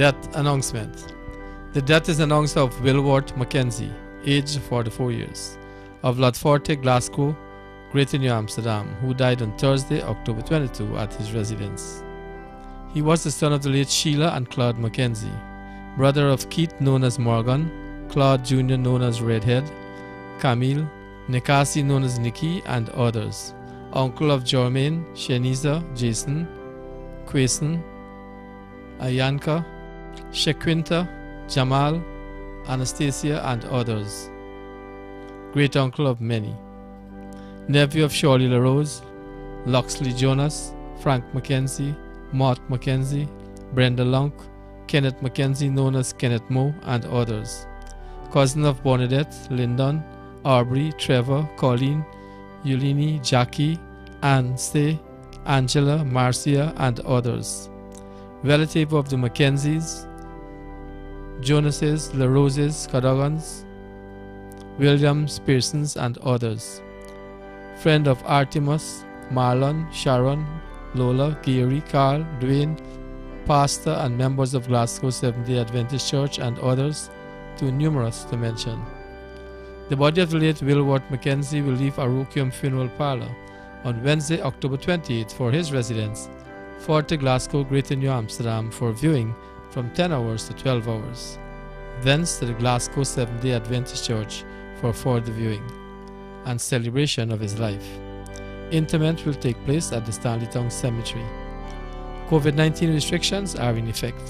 Death announcement. The death is announced of Wilwert Mackenzie, aged 44 years, of Lotforte, Glasgow, Greater New Amsterdam, who died on Thursday, October 22, at his residence. He was the son of the late Sheila and Claude Mackenzie, brother of Keith known as Morgan, Claude Jr. known as Redhead, Camille, Nikasi known as Nikki, and others, uncle of Jermaine, Shaniza, Jason, Quason, Ayanka, Shequinta, Jamal, Anastasia, and others. Great uncle of many. Nephew of Shirley LaRose, Loxley Jonas, Frank McKenzie, Mort McKenzie, Brenda Lunk, Kenneth McKenzie known as Kenneth Moe, and others. Cousin of Bernadette, Lyndon, Aubrey, Trevor, Colleen, Eulini, Jackie, Anne, Stay, Angela, Marcia, and others. Relative of the Mackenzies, Jonases, LaRoses, Cadogans, Williams, Pearsons, and others. Friend of Artemus, Marlon, Sharon, Lola, Gary, Carl, Dwayne, pastor and members of Glasgow Seventh-day Adventist Church and others, too numerous to mention. The body of the late Wilwert Mackenzie will leave Arokium Funeral Parlor on Wednesday, October 28th for his residence, Forte Glasgow, Greater New Amsterdam for viewing from 10 hours to 12 hours. Thence to the Glasgow Seventh day Adventist Church for further viewing and celebration of his life. Interment will take place at the Stanleytown Cemetery. COVID 19 restrictions are in effect.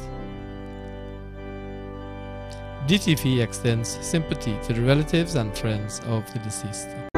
DTV extends sympathy to the relatives and friends of the deceased.